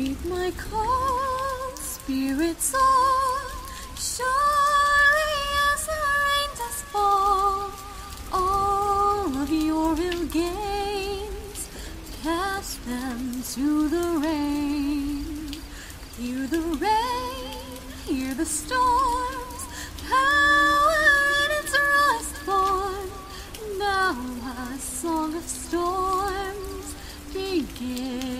Read my cold spirit song, surely as the rain does fall. All of your ill gains, cast them to the rain. Hear the rain, hear the storms, power in its rawest form. Now a song of storms begins.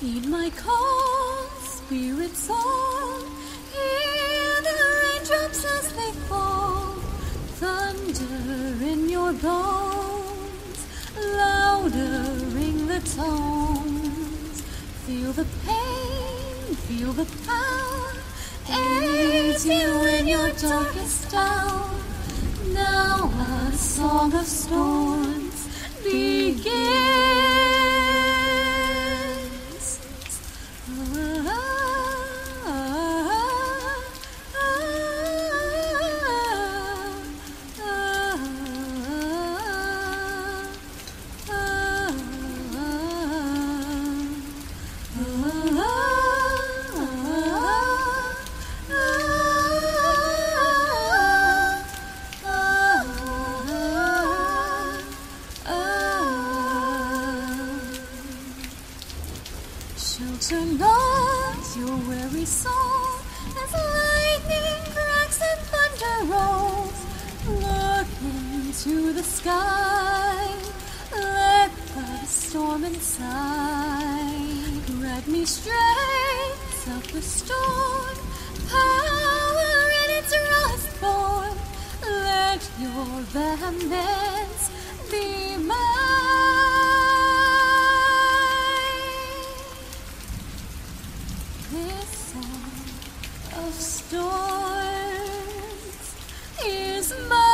Heed my call, spirit song. Hear the raindrops as they fall. Thunder in your bones. Louder ring the tones. Feel the pain, feel the power. Aids you in your darkest hour. Now a song of storms begins. love. Shelter not your weary soul as lightning cracks and thunder rolls. Look into the sky, let the storm inside. Grant me strength, self-restored, power in its rawest form. Let your vehemence be of storms is my